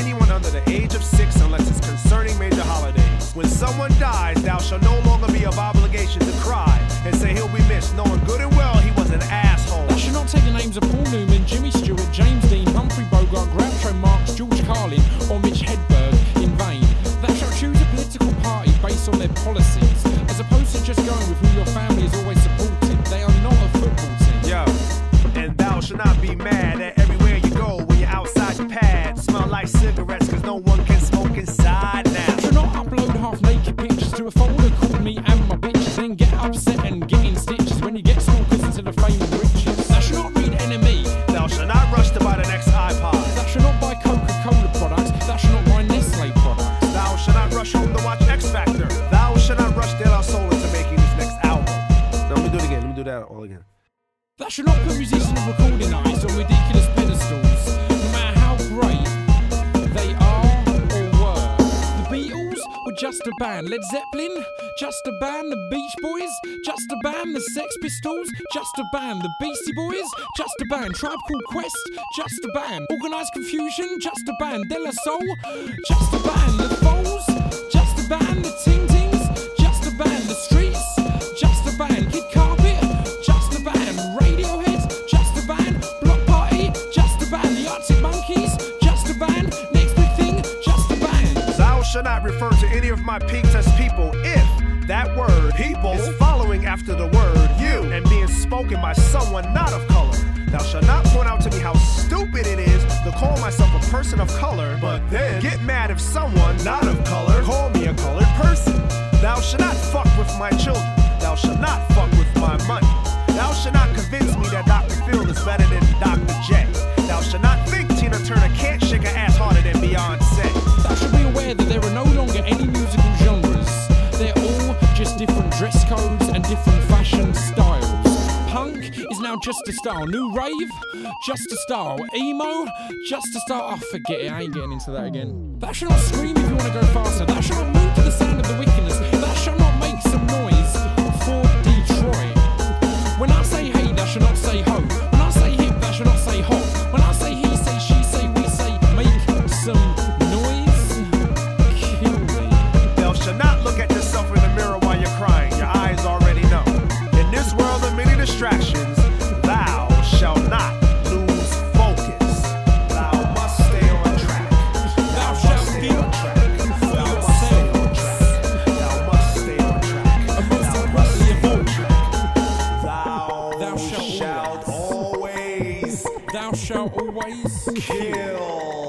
anyone under the age of six unless it's concerning major holidays. When someone dies, thou shalt no longer be of obligation to cry and say he'll be missed, knowing good and well he was an asshole. Thou shalt not take the names of Paul Newman, Jimmy Stewart, James Dean, Humphrey Bogart, Groucho Marx, George Carlin, or Mitch Hedberg in vain. Thou shalt choose a political party based on their policies, X Factor. Thou shalt not rush De La Soul into making his next album. Now, let me do it again. Let me do that all again. That should not put musicians recording artists on ridiculous pedestals, no matter how great they are or were. The Beatles were just a band. Led Zeppelin, just a band. The Beach Boys, just a band. The Sex Pistols, just a band. The Beastie Boys, just a band. Tribe Called Quest, just a band. Organized Konfusion, just a band. De La Soul, just a Shalt not refer to any of my peaks as people if that word people is following after the word you and being spoken by someone not of color. Thou shalt not point out to me how stupid it is to call myself a person of color, but then get mad if someone not of color call me a colored person. Thou shalt not fuck with my children. Thou shalt not fuck with my money. Thou shalt not convince me that Dr. Phil is better than Dr. J. Thou shalt not dress codes and different fashion styles. Punk is now just a style. New rave, just a style. Emo, just a style. Oh, forget it. I ain't getting into that again. Thou shall not scream if you want to go faster. Thou shall not Thou always kill.